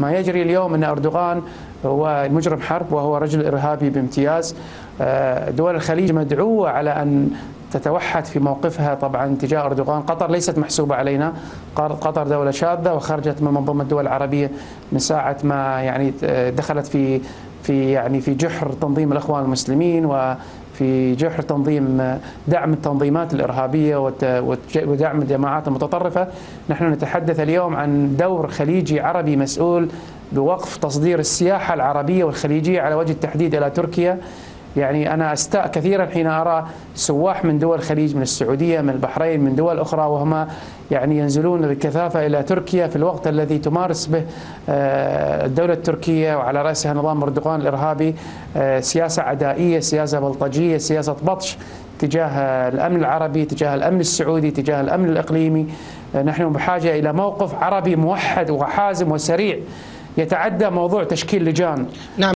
ما يجري اليوم أن أردوغان هو مجرم حرب وهو رجل إرهابي بامتياز. دول الخليج مدعوة على أن تتوحد في موقفها طبعا تجاه أردوغان، قطر ليست محسوبة علينا، قطر دولة شاذة وخرجت من منظومة الدول العربية من ساعة ما يعني دخلت في في يعني في جحر تنظيم الأخوان المسلمين وفي جحر تنظيم دعم التنظيمات الإرهابية ودعم الجماعات المتطرفة، نحن نتحدث اليوم عن دور خليجي عربي مسؤول بوقف تصدير السياحة العربية والخليجية على وجه التحديد إلى تركيا. يعني أنا أستاء كثيرا حين أرى سواح من دول الخليج من السعودية من البحرين من دول أخرى وهم يعني ينزلون بكثافة إلى تركيا في الوقت الذي تمارس به الدولة التركية وعلى رأسها نظام أردوغان الإرهابي سياسة عدائية سياسة بلطجية سياسة بطش تجاه الأمن العربي تجاه الأمن السعودي تجاه الأمن الإقليمي. نحن بحاجة إلى موقف عربي موحد وحازم وسريع يتعدى موضوع تشكيل لجان. نعم.